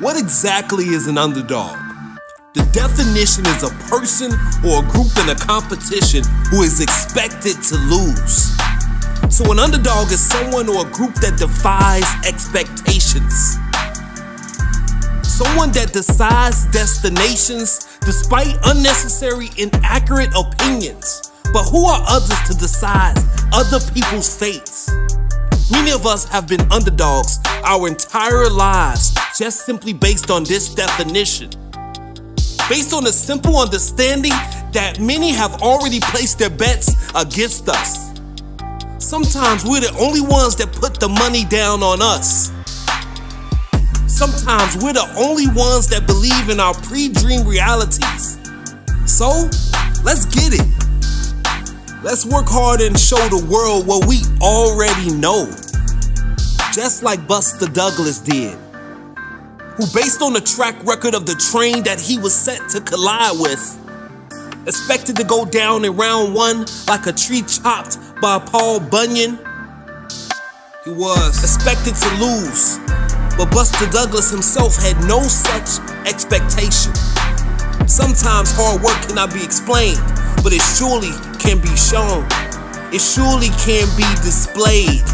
What exactly is an underdog? The definition is a person or a group in a competition who is expected to lose. So, an underdog is someone or a group that defies expectations. Someone that decides destinations despite unnecessary, inaccurate opinions. But who are others to decide other people's fates? Many of us have been underdogs our entire lives just simply based on this definition. Based on the simple understanding that many have already placed their bets against us. Sometimes we're the only ones that put the money down on us. Sometimes we're the only ones that believe in our pre-dream realities. So, let's get it. Let's work hard and show the world what we already know. Just like Buster Douglas did, who, based on the track record of the train that he was set to collide with, expected to go down in round one like a tree chopped by Paul Bunyan. He was expected to lose, but Buster Douglas himself had no such expectation. Sometimes hard work cannot be explained, but it surely can be shown. It surely can be displayed.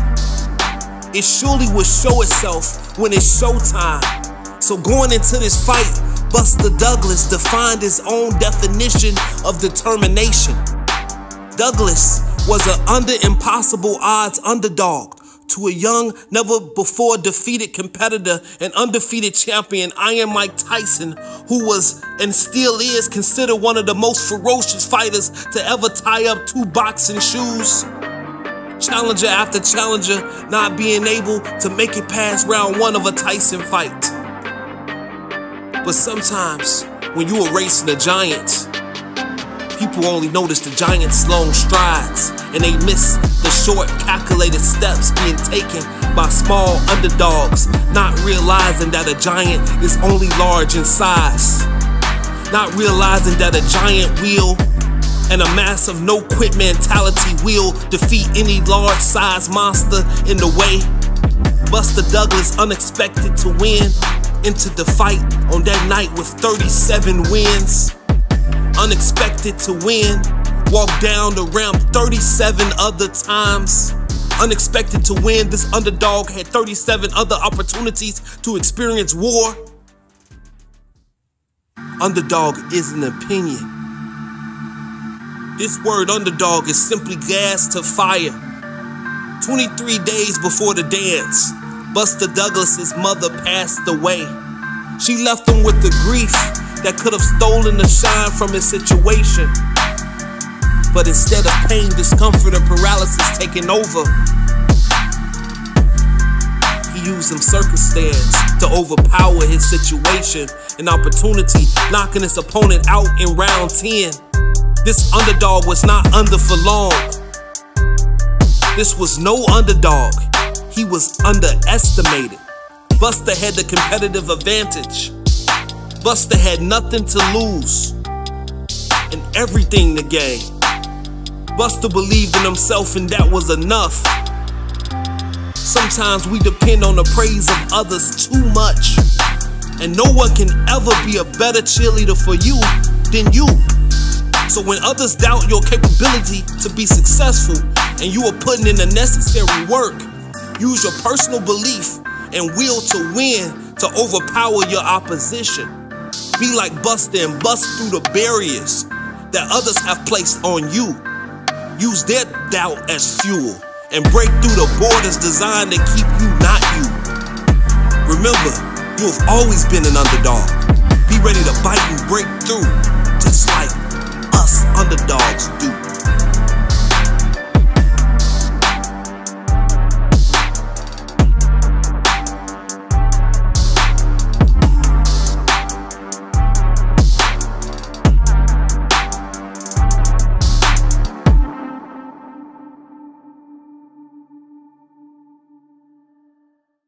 It surely will show itself when it's showtime. So going into this fight, Buster Douglas defined his own definition of determination. Douglas was an under impossible odds underdog to a young, never before defeated competitor and undefeated champion, Iron Mike Tyson, who was and still is considered one of the most ferocious fighters to ever tie up two boxing shoes. Challenger after challenger not being able to make it past round one of a Tyson fight. But sometimes, when you are racing a giant, people only notice the giant's long strides and they miss the short, calculated steps being taken by small underdogs, not realizing that a giant is only large in size. Not realizing that a giant wheel and a massive no quit mentality will defeat any large size monster in the way. Buster Douglas unexpected to win into the fight on that night with 37 wins. Unexpected to win Walk down the ramp 37 other times. Unexpected to win, this underdog had 37 other opportunities to experience war. Underdog is an opinion. This word underdog is simply gas to fire. 23 days before the dance, Buster Douglas's mother passed away. She left him with the grief that could have stolen the shine from his situation. But instead of pain, discomfort, and paralysis taking over, he used some circumstance to overpower his situation, an opportunity, knocking his opponent out in round 10. This underdog was not under for long. This was no underdog. He was underestimated. Buster had the competitive advantage. Buster had nothing to lose and everything to gain. Buster believed in himself and that was enough. Sometimes we depend on the praise of others too much. And no one can ever be a better cheerleader for you than you. So when others doubt your capability to be successful and you are putting in the necessary work, use your personal belief and will to win to overpower your opposition. Be like Buster and bust through the barriers that others have placed on you use their doubt as fuel and break through the borders designed to keep you not you. Remember, you have always been an underdog. Be ready to bite and break through, just like us underdogs do.